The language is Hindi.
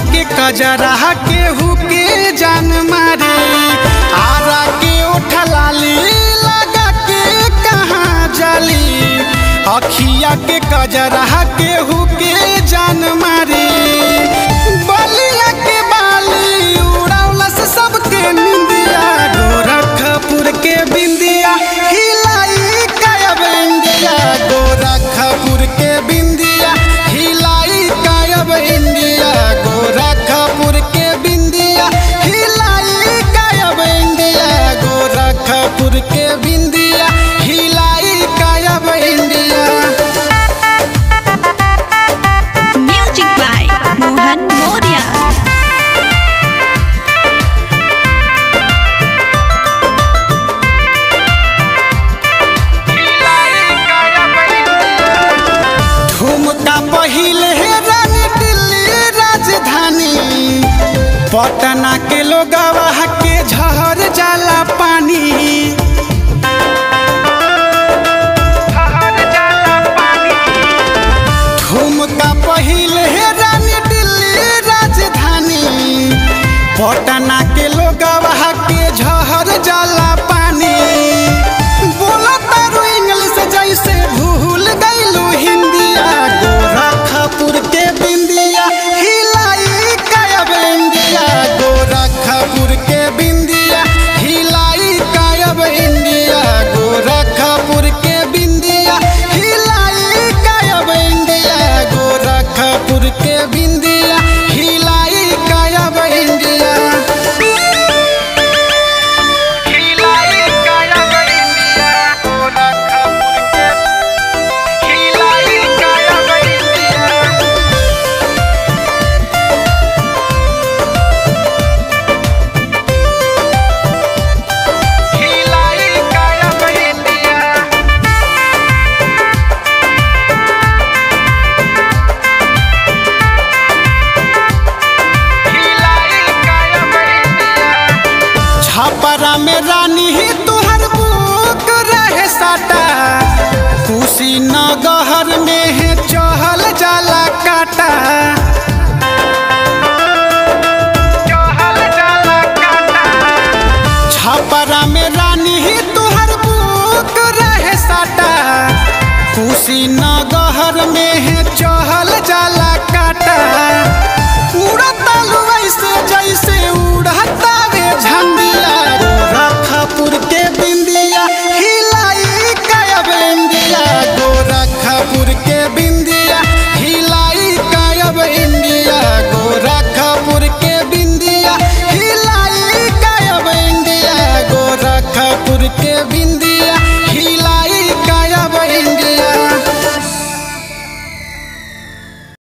कजरा केहू के जान मारे। आरा के उठलाली लगा के कहाँ जाली। अखिया के कजरा केहू के जान मारे पहिल रंग दिल्ली राजधानी। पटना के लोगवा के झहर जाला पानी। ठुमका पहिल रंग दिल्ली राजधानी। पटना के लोगवा के झहर जाला छपरा में रानी ही तुहर बुक रहे साटा। खुशी नगहर में है चहल जाला। bindiya